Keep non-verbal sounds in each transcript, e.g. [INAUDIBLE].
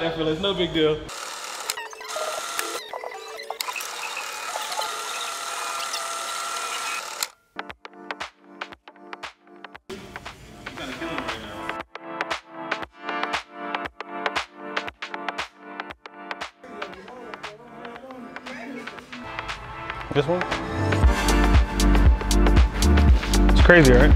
look effortless, no big deal. This one? It's crazy, right?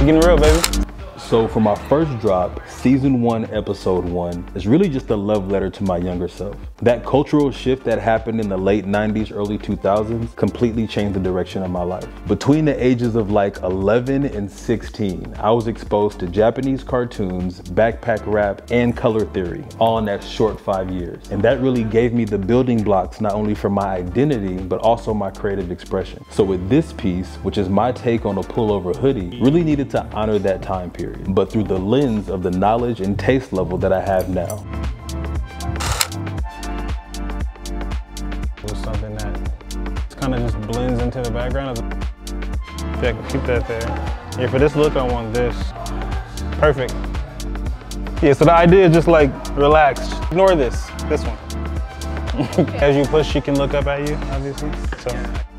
You're getting real, baby. So for my first drop, season one, episode one, is really just a love letter to my younger self. That cultural shift that happened in the late 90s, early 2000s completely changed the direction of my life. Between the ages of like 11 and 16, I was exposed to Japanese cartoons, backpack rap, and color theory, all in that short five years. And that really gave me the building blocks not only for my identity, but also my creative expression. So with this piece, which is my take on a pullover hoodie, really needed to honor that time period but through the lens of the knowledge and taste level that I have now. It was something that kind of just blends into the background. Yeah, keep that there. Yeah, for this look, I want this. Perfect. Yeah, so the idea is just like relax. Ignore this, this one. [LAUGHS] As you push, she can look up at you, obviously. So.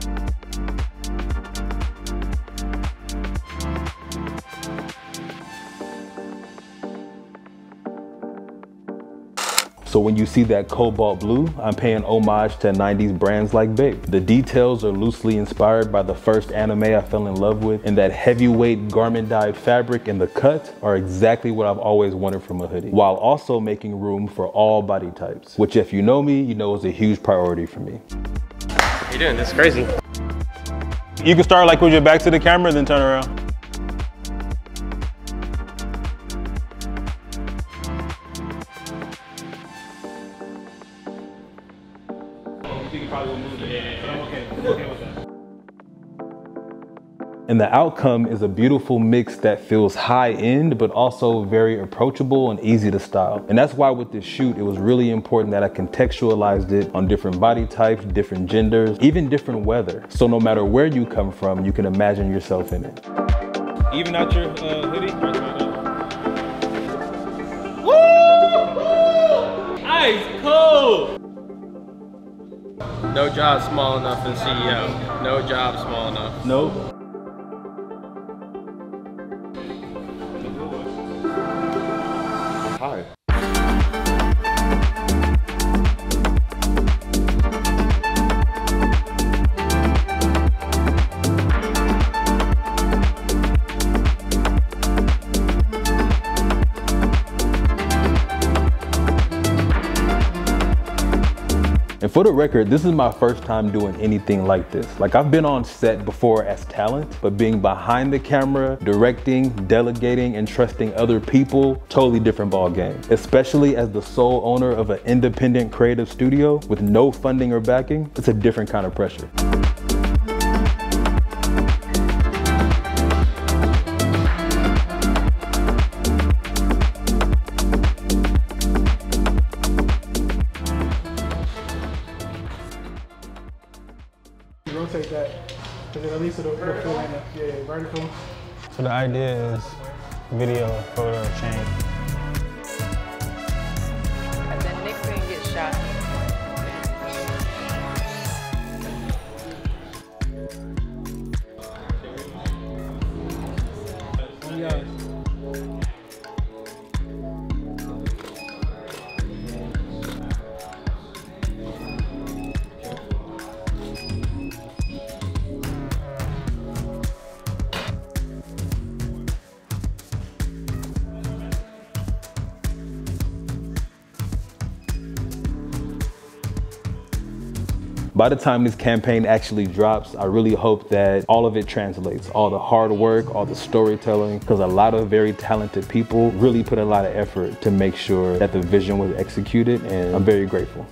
So when you see that cobalt blue, I'm paying homage to 90s brands like Bape. The details are loosely inspired by the first anime I fell in love with, and that heavyweight garment dyed fabric and the cut are exactly what I've always wanted from a hoodie, while also making room for all body types, which if you know me, you know is a huge priority for me. How you doing? This is crazy. You can start like with your back to the camera, then turn around. And the outcome is a beautiful mix that feels high end, but also very approachable and easy to style. And that's why with this shoot, it was really important that I contextualized it on different body types, different genders, even different weather. So no matter where you come from, you can imagine yourself in it. Even out your uh, hoodie? No job small enough in CEO. No job small enough. Nope. And for the record, this is my first time doing anything like this. Like I've been on set before as talent, but being behind the camera, directing, delegating, and trusting other people, totally different ball game. Especially as the sole owner of an independent creative studio with no funding or backing, it's a different kind of pressure. Rotate that. Because at least it'll, it'll fill in the, yeah, yeah, vertical. So the idea is video, photo, change. And then Nixon gets shot. By the time this campaign actually drops, I really hope that all of it translates. All the hard work, all the storytelling, because a lot of very talented people really put a lot of effort to make sure that the vision was executed, and I'm very grateful.